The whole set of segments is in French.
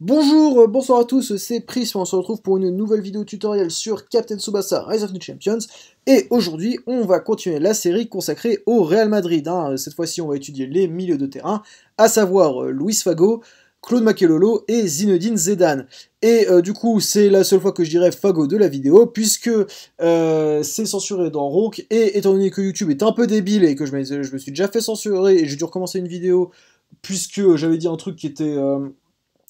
Bonjour, euh, bonsoir à tous, c'est Prism, on se retrouve pour une nouvelle vidéo tutoriel sur Captain Tsubasa Rise of the Champions, et aujourd'hui on va continuer la série consacrée au Real Madrid. Hein. Cette fois-ci on va étudier les milieux de terrain, à savoir euh, Luis Fago, Claude Makelolo et Zinedine Zidane. Et euh, du coup, c'est la seule fois que je dirais Fago de la vidéo, puisque c'est censuré dans Rook, et étant donné que YouTube est un peu débile et que je me, je me suis déjà fait censurer, et j'ai dû recommencer une vidéo, puisque j'avais dit un truc qui était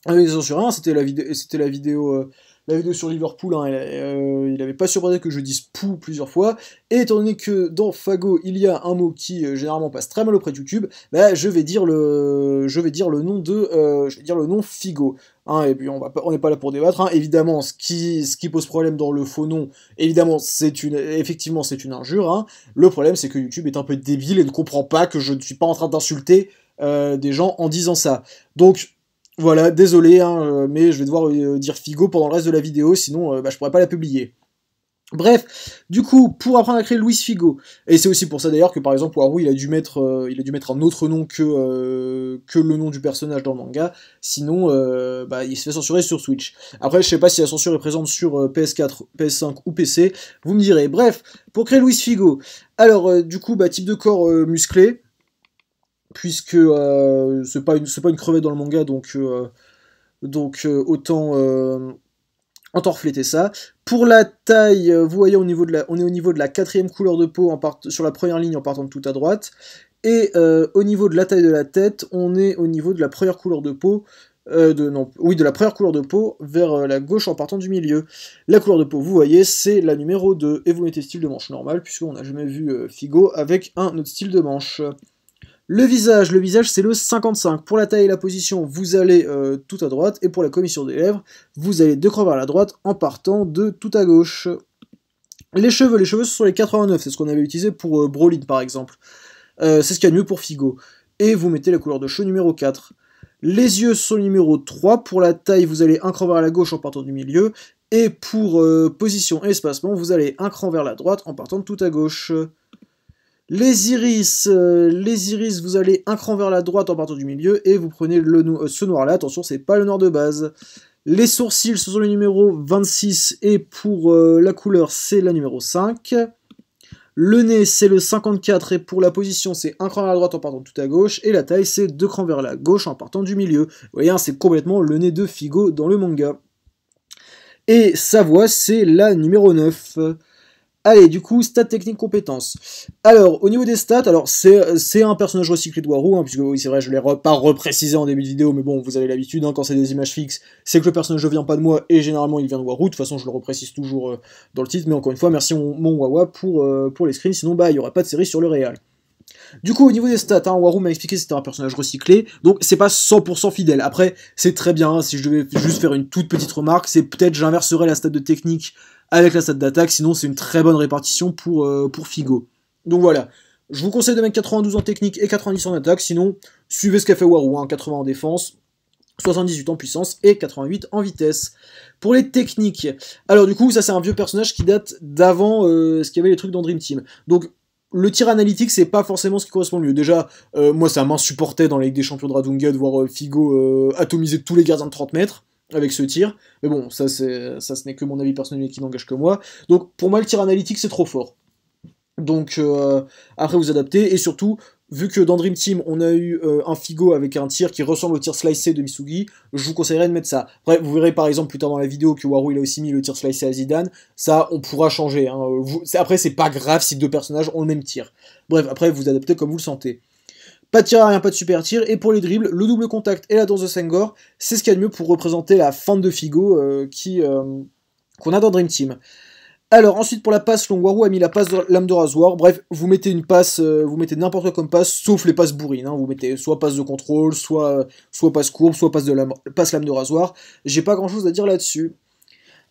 avec sur un, c'était la, vidéo, c'était la vidéo, euh, la vidéo sur Liverpool. Hein, euh, il n'avait pas surpris que je dise pou plusieurs fois. Et étant donné que dans Fago il y a un mot qui euh, généralement passe très mal auprès de YouTube, bah, je vais dire le, je vais dire le nom de, je vais dire le nom Figo. Hein, et puis on n'est pas là pour débattre. Hein. Évidemment, ce qui, ce qui pose problème dans le faux nom, évidemment, c'est une, effectivement, c'est une injure. Hein. Le problème, c'est que YouTube est un peu débile et ne comprend pas que je ne suis pas en train d'insulter des gens en disant ça. Donc voilà, désolé, hein, euh, mais je vais devoir euh, dire Figo pendant le reste de la vidéo, sinon euh, bah, je pourrais pas la publier. Bref, du coup, pour apprendre à créer Luis Figo, et c'est aussi pour ça d'ailleurs que par exemple Waru il a dû mettre, il a dû mettre un autre nom que, que le nom du personnage dans le manga, sinon bah, il se fait censurer sur Switch. Après je sais pas si la censure est présente sur PS4, PS5 ou PC, vous me direz. Bref, pour créer Luis Figo, alors du coup bah, type de corps musclé, puisque euh, c'est pas une crevette dans le manga donc euh, donc euh, autant autant refléter ça. Pour la taille, vous voyez au niveau de la, on est au niveau de la quatrième couleur de peau en part, sur la première ligne en partant de tout à droite. Et au niveau de la taille de la tête, on est au niveau de la première couleur de peau, oui, de la première couleur de peau vers la gauche en partant du milieu. La couleur de peau, vous voyez, c'est la numéro 2, et vous mettez style de manche normal, puisqu'on n'a jamais vu Figo avec un autre style de manche. Le visage, le visage c'est le 55. Pour la taille et la position, vous allez euh, tout à droite, et pour la commission des lèvres, vous allez deux croix vers la droite en partant de tout à gauche. Les cheveux, les cheveux ce sont les 89, c'est ce qu'on avait utilisé pour euh, par exemple. Euh, c'est ce qu'il y a de mieux pour Figo. Et vous mettez la couleur de cheveux numéro 4. Les yeux sont numéro 3, pour la taille vous allez un cran vers la gauche en partant du milieu, et pour position et espacement, vous allez un cran vers la droite en partant de tout à gauche. Les iris, euh, les iris, vous allez un cran vers la droite en partant du milieu et vous prenez le, euh, ce noir là, attention c'est pas le noir de base. Les sourcils, ce sont les numéros 26 et pour euh, la couleur c'est la numéro 5. Le nez c'est le 54 et pour la position c'est un cran vers la droite en partant tout à gauche et la taille c'est deux crans vers la gauche en partant du milieu. Vous voyez hein, c'est complètement le nez de Figo dans le manga. Et sa voix c'est la numéro 9. Allez, du coup, stats techniques compétences. Alors, au niveau des stats, alors c'est un personnage recyclé de Waru, hein, puisque oui, c'est vrai, je l'ai pas reprécisé en début de vidéo, mais bon, vous avez l'habitude, hein, quand c'est des images fixes, c'est que le personnage ne vient pas de moi, et généralement il vient de Waru, de toute façon je le reprécise toujours euh, dans le titre, mais encore une fois, merci mon, Wawa pour, euh, pour les screens, sinon bah il n'y aurait pas de série sur le réel. Du coup, au niveau des stats, hein, Waru m'a expliqué que c'était un personnage recyclé, donc c'est pas 100% fidèle. Après, c'est très bien, si je devais juste faire une toute petite remarque, c'est peut-être j'inverserais la stat de technique avec la stat d'attaque, sinon c'est une très bonne répartition pour, euh, Figo. Donc voilà, je vous conseille de mettre 92 en technique et 90 en attaque, sinon suivez ce qu'a fait Waru, 80 hein, en défense, 78 en puissance et 88 en vitesse. Pour les techniques, alors du coup ça c'est un vieux personnage qui date d'avant euh, ce qu'il y avait les trucs dans Dream Team. Donc le tir analytique, c'est pas forcément ce qui correspond le mieux. Déjà, euh, moi, ça m'insupportait dans la Ligue des Champions de Radunga de voir Figo atomiser tous les gardiens de 30 mètres avec ce tir. Mais bon, ça, ça ce n'est que mon avis personnel qui n'engage que moi. Donc pour moi, le tir analytique, c'est trop fort. Donc euh, après, vous adaptez, et surtout, vu que dans Dream Team, on a eu euh, un Figo avec un tir qui ressemble au tir slicé de Misugi, je vous conseillerais de mettre ça. Après, vous verrez par exemple plus tard dans la vidéo que Waru il a aussi mis le tir slicé à Zidane, ça on pourra changer. Hein. après, c'est pas grave si deux personnages ont le même tir. Bref, après, vous adaptez comme vous le sentez. Pas de tir à rien, pas de super tir. Et pour les dribbles, le double contact et la danse de Sengor, c'est ce qu'il y a de mieux pour représenter la fin de Figo euh, qui euh, qu'on a dans Dream Team. Alors ensuite pour la passe, Longwaru a mis la passe de lame de rasoir. Bref, vous mettez une passe, euh, vous mettez n'importe quoi comme passe, sauf les passes bourrines. Hein. Vous mettez soit passe de contrôle, soit, soit passe courbe, soit passe, de lame, de rasoir. J'ai pas grand chose à dire là-dessus.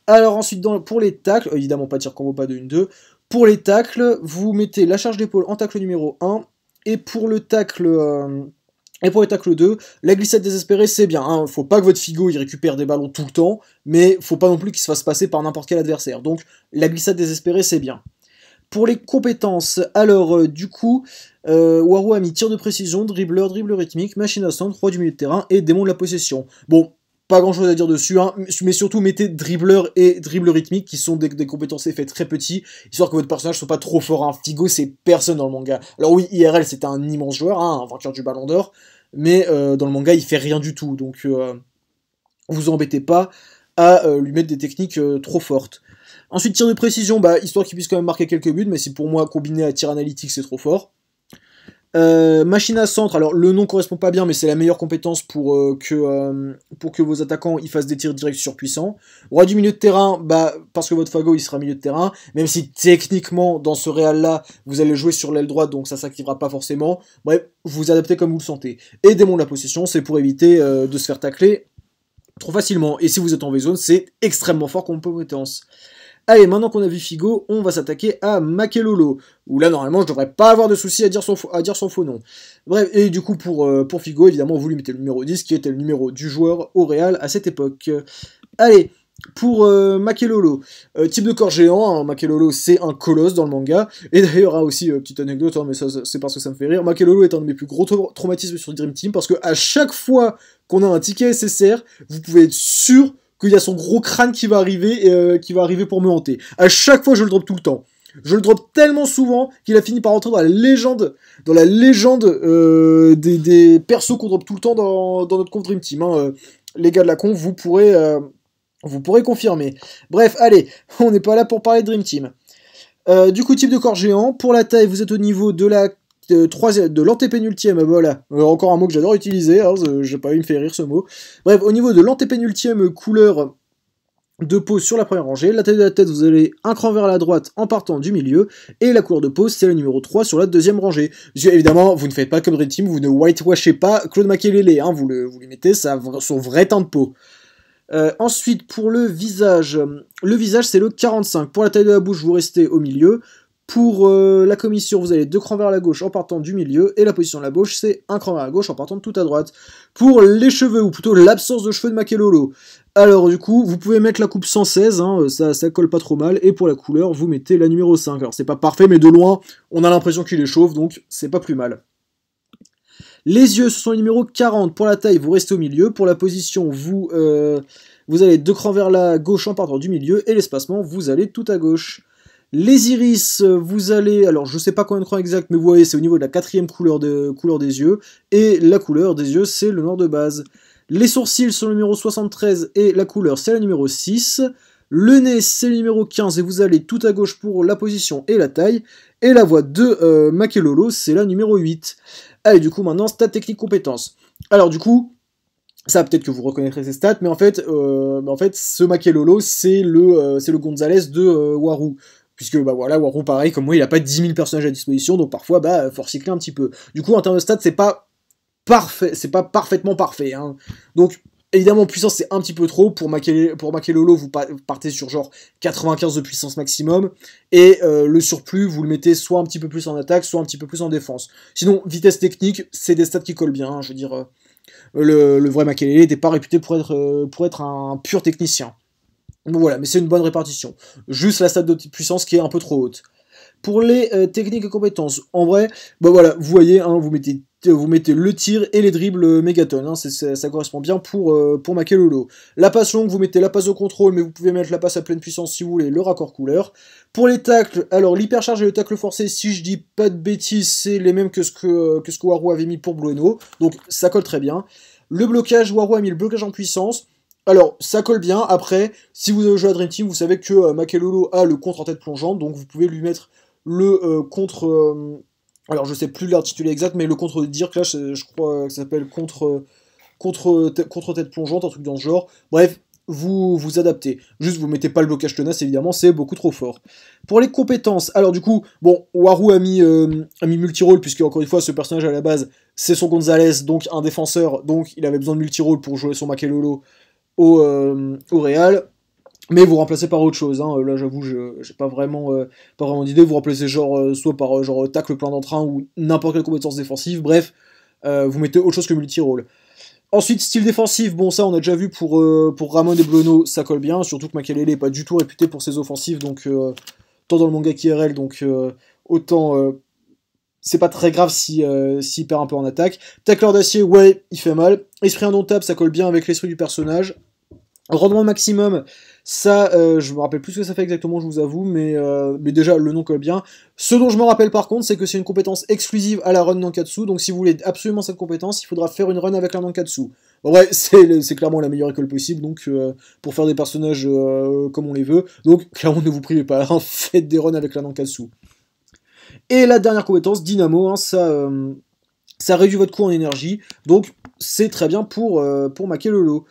Alors ensuite pour les tacles, évidemment pas de tir combo, pas de 1-2. Pour les tacles, vous mettez la charge d'épaule en tacle numéro 1 et pour le tacle... Euh, et pour le tacle 2, la glissade désespérée, c'est bien. Hein. Faut pas que votre Figo il récupère des ballons tout le temps, mais faut pas non plus qu'il se fasse passer par n'importe quel adversaire. Donc la glissade désespérée, c'est bien. Pour les compétences, alors euh, du coup, euh, Waru a mis tir de précision, dribbleur, dribble rythmique, machine à centre, roi du milieu de terrain et démon de la possession. Bon, grand chose à dire dessus, hein, mais surtout mettez dribbleur et dribble rythmique qui sont des, compétences effets très petits, histoire que votre personnage soit pas trop fort. Hein. Figo c'est personne dans le manga. Alors oui, IRL c'était un immense joueur, hein, un vainqueur du ballon d'or, mais euh, dans le manga il fait rien du tout, donc euh, vous embêtez pas à lui mettre des techniques trop fortes. Ensuite tir de précision, bah, histoire qu'il puisse quand même marquer quelques buts, mais si pour moi combiné à tir analytique c'est trop fort. Euh, machine à centre, alors le nom correspond pas bien, mais c'est la meilleure compétence pour, euh, que, euh, que vos attaquants ils fassent des tirs directs surpuissants. Roi du milieu de terrain, bah, parce que votre Fago il sera milieu de terrain, même si techniquement dans ce réal là vous allez jouer sur l'aile droite donc ça s'activera pas forcément. Bref, vous adaptez comme vous le sentez. Et démon de la possession, c'est pour éviter de se faire tacler trop facilement. Et si vous êtes en V-zone, c'est extrêmement fort comme compétence. Allez, maintenant qu'on a vu Figo, on va s'attaquer à Makelolo, où là, normalement, je devrais pas avoir de soucis à dire son, faux nom. Bref, et du coup, pour, euh, Figo, évidemment, vous lui mettez le numéro 10, qui était le numéro du joueur au Real à cette époque. Allez, pour euh, Makelolo, euh, type de corps géant, hein, Makelolo c'est un colosse dans le manga, et d'ailleurs, hein, aussi, petite anecdote, hein, mais ça, c'est parce que ça me fait rire, Makelolo est un de mes plus gros traumatismes sur Dream Team, parce que à chaque fois qu'on a un ticket SSR, vous pouvez être sûr qu'il y a son gros crâne qui va arriver et euh, qui va arriver pour me hanter. À chaque fois, je le drop tout le temps. Je le drop tellement souvent qu'il a fini par rentrer dans la légende, dans la légende euh, des, persos qu'on drop tout le temps dans, notre conf Dream Team. Hein. Euh, les gars de la conf, vous pourrez, vous pourrez confirmer. Bref, allez, on n'est pas là pour parler de Dream Team. du coup, type de corps géant. Pour la taille, vous êtes au niveau de la de, l'antépénultième, voilà, encore un mot que j'adore utiliser, hein, j'ai pas eu, me fait rire ce mot. Bref, au niveau de l'antépénultième couleur de peau sur la première rangée, la taille de la tête, vous allez un cran vers la droite en partant du milieu, et la couleur de peau, c'est le numéro 3 sur la deuxième rangée. Évidemment, vous ne faites pas comme Red Team, vous ne whitewashez pas Claude Makelele, hein, vous, le, vous lui mettez son vrai teint de peau. Euh, ensuite, pour le visage, le visage c'est le 45. Pour la taille de la bouche, vous restez au milieu. Pour euh, la commission, vous allez deux crans vers la gauche en partant du milieu, et la position de la gauche, c'est un cran vers la gauche en partant de tout à droite. Pour les cheveux, ou plutôt l'absence de cheveux de Makelolo, alors du coup, vous pouvez mettre la coupe 116, hein, ça, ça colle pas trop mal, et pour la couleur, vous mettez la numéro 5. Alors c'est pas parfait, mais de loin, on a l'impression qu'il est chauve, donc c'est pas plus mal. Les yeux, ce sont les numéros 40. Pour la taille, vous restez au milieu. Pour la position, vous, euh, vous allez deux crans vers la gauche en partant du milieu, et l'espacement, vous allez tout à gauche. Les iris, vous allez, alors je sais pas combien de crans exact, mais vous voyez, c'est au niveau de la quatrième couleur, de, couleur des yeux, et la couleur des yeux, c'est le noir de base. Les sourcils sont le numéro 73, et la couleur, c'est la numéro 6. Le nez, c'est le numéro 15, et vous allez tout à gauche pour la position et la taille. Et la voix de euh, Makelolo, c'est la numéro 8. Allez, du coup, maintenant, stats technique compétences. Alors, du coup, ça peut-être que vous reconnaîtrez ces stats, mais en fait, euh, en fait ce Makelolo, c'est le, euh, c'est le Gonzalez de Waru puisque bah voilà, Warrow pareil, comme moi il a pas 10 000 personnages à disposition, donc parfois bah faut recycler un petit peu. Du coup en termes de stats c'est pas parfait, c'est pas parfaitement parfait. Hein. Donc évidemment puissance c'est un petit peu trop, pour pour Makelolo vous partez sur genre 95 de puissance maximum, et euh, le surplus vous le mettez soit un petit peu plus en attaque, soit un petit peu plus en défense. Sinon vitesse technique c'est des stats qui collent bien, hein. je veux dire... Euh, le, vrai Makelele n'était pas réputé euh, pour être un pur technicien. Bon voilà, mais c'est une bonne répartition. Juste la stade de puissance qui est un peu trop haute. Pour les euh, techniques et compétences, en vrai, bah vous voyez, hein, vous, mettez, le tir et les dribbles euh, mégaton, hein, ça correspond bien pour, euh, pour Makelolo. La passe longue, vous mettez la passe au contrôle, mais vous pouvez mettre la passe à pleine puissance si vous voulez, le raccord couleur. Pour les tacles, alors l'hypercharge et le tacle forcé, si je dis pas de bêtises, c'est les mêmes que ce que, que, ce que Waru avait mis pour Blueno, donc ça colle très bien. Le blocage, Waru a mis le blocage en puissance, alors, ça colle bien. Après, si vous avez joué à Dream Team, vous savez que euh, Makelolo a le contre en tête plongeante, donc vous pouvez lui mettre le euh, contre. Euh, alors, je sais plus l'intitulé exact, mais le contre Dirk, là, je, crois que ça s'appelle contre, contre, contre tête plongeante, un truc dans ce genre. Bref, vous vous adaptez. Juste, vous mettez pas le blocage tenace, évidemment, c'est beaucoup trop fort. Pour les compétences, alors du coup, bon, Waru a mis, mis multirole, puisque encore une fois, ce personnage à la base, c'est son Gonzalez, donc un défenseur, donc il avait besoin de multirole pour jouer son Makelolo au, euh, au Real mais vous remplacez par autre chose. Hein. Là, j'avoue, je j'ai pas vraiment, euh, pas vraiment d'idée. Vous remplacez genre euh, soit par genre tacle plein d'entrain ou n'importe quelle compétence défensive. Bref, vous mettez autre chose que multi-rôle. Ensuite, style défensif, bon ça on a déjà vu pour, pour Ramon et Blono, ça colle bien, surtout que Makelele est pas du tout réputé pour ses offensives, donc tant dans le manga qu'IRL, donc autant, c'est pas très grave si s'il perd un peu en attaque. Tacleur d'acier, ouais, il fait mal. Esprit indomptable, ça colle bien avec l'esprit du personnage. Rendement maximum, ça, euh, je me rappelle plus ce que ça fait exactement, je vous avoue, mais, euh, mais déjà, le nom colle bien. Ce dont je me rappelle par contre, c'est que c'est une compétence exclusive à la run Nankatsu, donc si vous voulez absolument cette compétence, il faudra faire une run avec la Nankatsu. Vrai, c'est clairement la meilleure école possible, donc euh, pour faire des personnages comme on les veut, donc clairement ne vous privez pas, faites des runs avec la Nankatsu. Et la dernière compétence, Dynamo, hein, ça, ça réduit votre coût en énergie, donc c'est très bien pour, pour maquer le lot.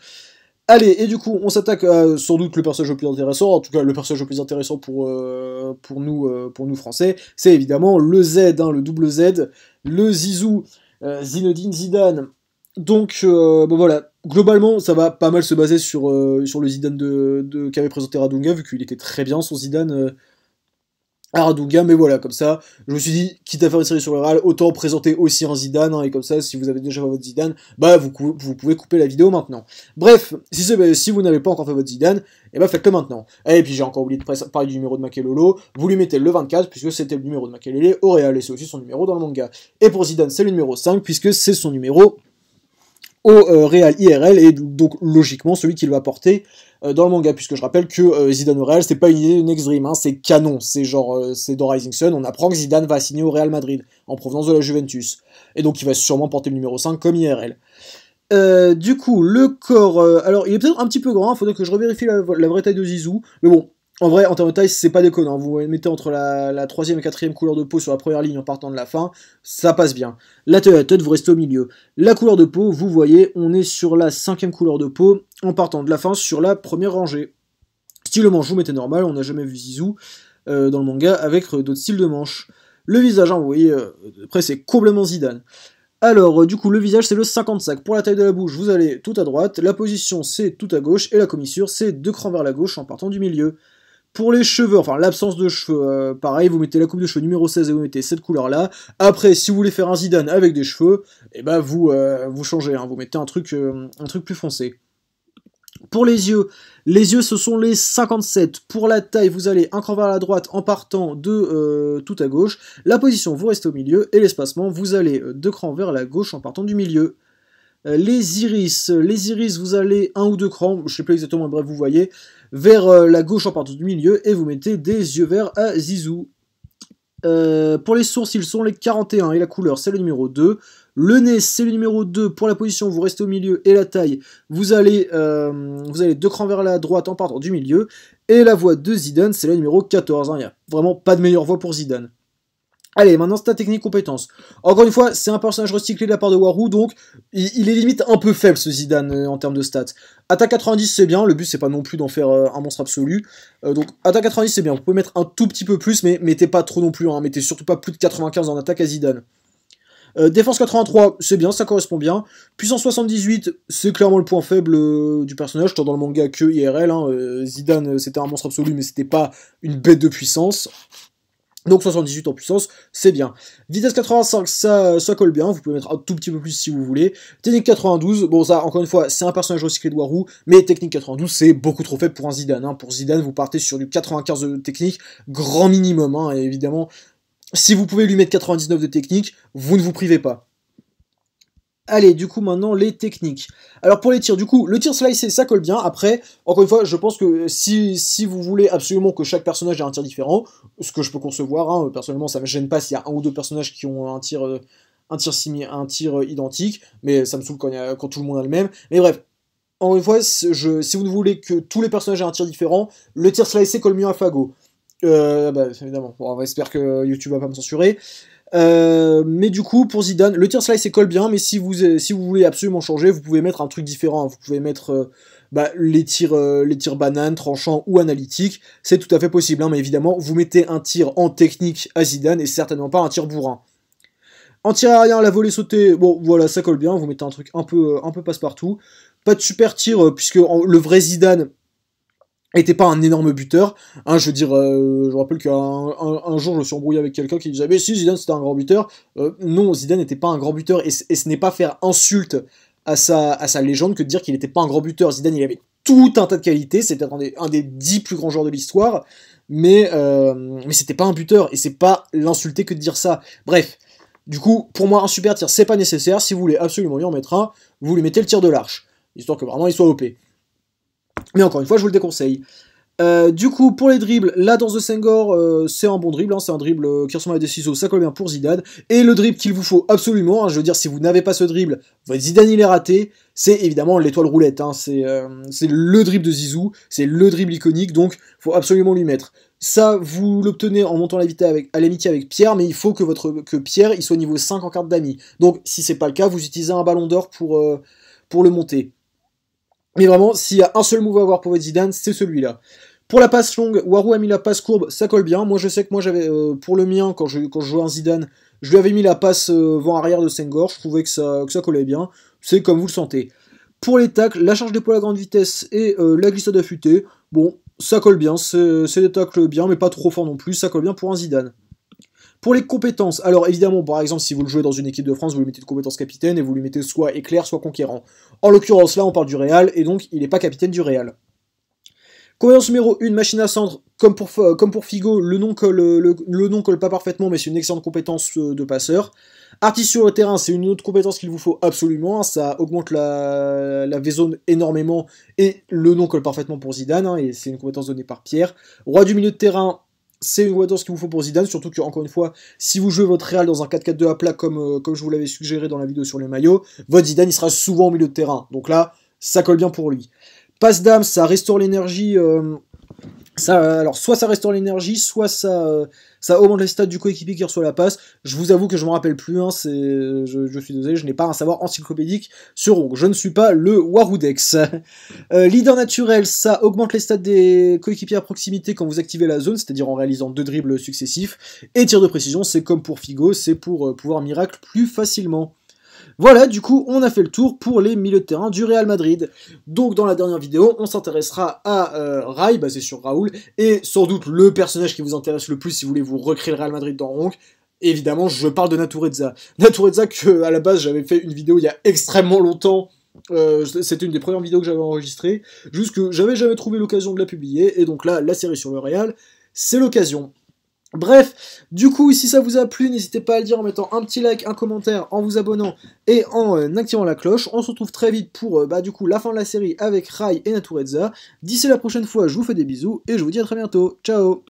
Allez, et du coup, on s'attaque à sans doute le personnage le plus intéressant, en tout cas le personnage le plus intéressant pour, euh, pour, nous, euh, pour nous français, c'est évidemment le Z, hein, le double Z, le Zizou, euh, Zinedine Zidane. Donc, voilà, globalement, ça va pas mal se baser sur, sur le Zidane de, de qu'avait présenté Radunga, vu qu'il était très bien son Zidane Aradouga, mais voilà, comme ça, je me suis dit, quitte à faire une série sur le Real, autant présenter aussi un Zidane, hein, et comme ça, si vous avez déjà fait votre Zidane, bah vous, pouvez couper la vidéo maintenant. Bref, si, vous n'avez pas encore fait votre Zidane, et eh bah faites-le maintenant. Et puis j'ai encore oublié de parler du numéro de Makelolo, vous lui mettez le 24, puisque c'était le numéro de Makelele au Real, et c'est aussi son numéro dans le manga. Et pour Zidane, c'est le numéro 5, puisque c'est son numéro au euh, Real IRL, et donc logiquement celui qu'il va porter euh, dans le manga, puisque je rappelle que euh, Zidane au Real, c'est pas une idée de Next Dream, hein, c'est canon, c'est genre, c'est dans Rising Sun, on apprend que Zidane va signer au Real Madrid, en provenance de la Juventus, et donc il va sûrement porter le numéro 5 comme IRL. du coup, le corps, alors il est peut-être un petit peu grand, il faudrait que je revérifie la, la, vraie taille de Zizou, mais bon, en vrai, en termes de taille, c'est pas déconnant. Vous mettez entre la, troisième et quatrième couleur de peau sur la première ligne en partant de la fin, ça passe bien. La tête à tête, vous restez au milieu. La couleur de peau, vous voyez, on est sur la cinquième couleur de peau en partant de la fin sur la première rangée. Style manche, vous mettez normal, on n'a jamais vu Zizou euh, dans le manga avec euh, d'autres styles de manche. Le visage, hein, vous voyez, euh, après c'est complètement Zidane. Alors, du coup, le visage, c'est le 55. Pour la taille de la bouche, vous allez tout à droite. La position, c'est tout à gauche. Et la commissure, c'est deux crans vers la gauche en partant du milieu. Pour les cheveux, enfin l'absence de cheveux, euh, pareil, vous mettez la coupe de cheveux numéro 16 et vous mettez cette couleur-là. Après, si vous voulez faire un Zidane avec des cheveux, eh ben vous, euh, vous changez, hein, vous mettez un truc, euh, un truc plus foncé. Pour les yeux, les yeux ce sont les 57. Pour la taille, vous allez un cran vers la droite en partant de tout à gauche. La position, vous restez au milieu. Et l'espacement, vous allez deux crans vers la gauche en partant du milieu. Les iris, les iris, vous allez un ou deux crans, je sais pas exactement, bref, vous voyez vers euh, la gauche en partant du milieu et vous mettez des yeux verts à Zizou. Euh, pour les sourcils, ils sont les 41 et la couleur c'est le numéro 2. Le nez c'est le numéro 2 pour la position, vous restez au milieu et la taille, vous allez, euh, deux crans vers la droite en partant du milieu. Et la voix de Zidane c'est le numéro 14. Hein. Il n'y a vraiment pas de meilleure voix pour Zidane. Allez, maintenant stats technique compétence. Encore une fois, c'est un personnage recyclé de la part de Waru, donc il, est limite un peu faible ce Zidane euh, en termes de stats. Attaque 90 c'est bien, le but c'est pas non plus d'en faire euh, un monstre absolu. Euh, donc attaque 90 c'est bien, vous pouvez mettre un tout petit peu plus, mais mettez pas trop non plus, hein, mettez surtout pas plus de 95 en attaque à Zidane. défense 83, c'est bien, ça correspond bien. Puissance 78, c'est clairement le point faible du personnage, tant dans le manga que IRL. Hein. Zidane, c'était un monstre absolu, mais c'était pas une bête de puissance. Donc 78 en puissance, c'est bien. Vitesse 85, ça, ça colle bien, vous pouvez mettre un tout petit peu plus si vous voulez. Technique 92, bon ça, encore une fois, c'est un personnage recyclé de Waru, mais technique 92, c'est beaucoup trop faible pour un Zidane. Hein. Pour Zidane, vous partez sur du 95 de technique, grand minimum, hein, et évidemment, si vous pouvez lui mettre 99 de technique, vous ne vous privez pas. Allez, du coup, maintenant, les techniques. Alors, pour les tirs, du coup, le tir slicé, ça colle bien. Après, encore une fois, je pense que si, si vous voulez absolument que chaque personnage ait un tir différent, ce que je peux concevoir, hein, personnellement, ça me gêne pas s'il y a un ou deux personnages qui ont un tir, euh, un tir, un tir euh, identique, mais ça me saoule quand, quand tout le monde a le même. Mais bref, encore une fois, si vous ne voulez que tous les personnages aient un tir différent, le tir slicé colle mieux à Fago. Euh, bah, évidemment, on espère que YouTube va pas me censurer. Euh, mais du coup, pour Zidane, le tir slice colle bien, mais si vous, si vous voulez absolument changer, vous pouvez mettre un truc différent. Vous pouvez mettre euh, bah, les tirs, euh, les tirs bananes, tranchants ou analytiques. C'est tout à fait possible, hein, mais évidemment, vous mettez un tir en technique à Zidane et certainement pas un tir bourrin. En tir aérien, la volée sautée, bon voilà, ça colle bien. Vous mettez un truc un peu, un peu passe-partout. Pas de super tir, puisque le vrai Zidane, était pas un énorme buteur. Hein, je veux dire, euh, je rappelle qu'un un, jour, je me suis embrouillé avec quelqu'un qui disait, mais si, Zidane, c'était un grand buteur. Euh, non, Zidane n'était pas un grand buteur, et, ce n'est pas faire insulte à sa, légende que de dire qu'il n'était pas un grand buteur. Zidane, il avait tout un tas de qualités, c'était un des, un des dix plus grands joueurs de l'histoire, mais, euh, mais c'était pas un buteur, et c'est pas l'insulter que de dire ça. Bref, Du coup, pour moi, un super tir, c'est pas nécessaire. Si vous voulez absolument lui en mettre un, vous lui mettez le tir de l'arche, histoire que vraiment il soit OP. Mais encore une fois, je vous le déconseille. Euh, du coup, pour les dribbles, la danse de Senghor, euh, c'est un bon dribble, hein, c'est un dribble euh, qui ressemble à des ciseaux, ça colle bien pour Zidane. Et le dribble qu'il vous faut absolument, hein, je veux dire, si vous n'avez pas ce dribble, votre Zidane il est raté, c'est évidemment l'étoile roulette, hein, c'est le dribble de Zizou, c'est le dribble iconique, donc faut absolument lui mettre. Ça, vous l'obtenez en montant à l'amitié avec Pierre, mais il faut que Pierre il soit niveau 5 en carte d'amis. Donc, si c'est pas le cas, vous utilisez un ballon d'or pour, pour le monter. Mais vraiment, s'il y a un seul move à avoir pour votre Zidane, c'est celui-là. Pour la passe longue, Warou a mis la passe courbe, ça colle bien. Moi, je sais que moi, j'avais euh, pour le mien, quand je, jouais un Zidane, je lui avais mis la passe euh, vent-arrière de Senghor. Je trouvais que ça, que collait bien. C'est comme vous le sentez. Pour les tacles, la charge d'épaule à grande vitesse et euh, la glissade affûtée, bon, ça colle bien. C'est des tacles bien, mais pas trop fort non plus. Ça colle bien pour un Zidane. Pour les compétences, alors évidemment, par exemple, si vous le jouez dans une équipe de France, vous lui mettez de compétences capitaine et vous lui mettez soit éclair, soit conquérant. En l'occurrence, là, on parle du Real, et donc il n'est pas capitaine du Real. Compétence numéro 1, machine à cendre, comme pour, comme pour Figo, le nom, colle, le, nom colle pas parfaitement, mais c'est une excellente compétence euh, de passeur. Artiste sur le terrain, c'est une autre compétence qu'il vous faut absolument, hein. ça augmente la, la V-zone énormément, et le nom colle parfaitement pour Zidane, hein, et c'est une compétence donnée par Pierre. Roi du milieu de terrain, c'est une compétence qu'il vous faut pour Zidane, surtout que, encore une fois, si vous jouez votre Real dans un 4-4-2 à plat, comme, euh, comme je vous l'avais suggéré dans la vidéo sur les maillots, votre Zidane, il sera souvent au milieu de terrain. Donc là, ça colle bien pour lui. Passe d'âme, ça restaure l'énergie. Euh, alors, soit ça restaure l'énergie, soit ça, euh, ça augmente les stats du coéquipier qui reçoit la passe. Je vous avoue que je me rappelle plus, hein, c'est, je, suis désolé, je n'ai pas un savoir encyclopédique sur Ong. Je ne suis pas le Warudex. Euh, leader naturel, ça augmente les stats des coéquipiers à proximité quand vous activez la zone, c'est-à-dire en réalisant deux dribbles successifs. Et tir de précision, c'est comme pour Figo, c'est pour pouvoir miracle plus facilement. Voilà, du coup, on a fait le tour pour les milieux de terrain du Real Madrid. Donc, dans la dernière vidéo, on s'intéressera à euh, Rai, basé sur Raoul, et sans doute le personnage qui vous intéresse le plus si vous voulez vous recréer le Real Madrid dans Ronk. Évidemment, je parle de Natureza. Natureza que, à la base, j'avais fait une vidéo il y a extrêmement longtemps, euh, c'était une des premières vidéos que j'avais enregistrées, juste que j'avais jamais trouvé l'occasion de la publier, et donc là, la série sur le Real, c'est l'occasion. Bref, du coup, si ça vous a plu, n'hésitez pas à le dire en mettant un petit like, un commentaire, en vous abonnant et en euh, activant la cloche. On se retrouve très vite pour euh, bah, du coup la fin de la série avec Rai et Natureza. D'ici la prochaine fois, je vous fais des bisous et je vous dis à très bientôt. Ciao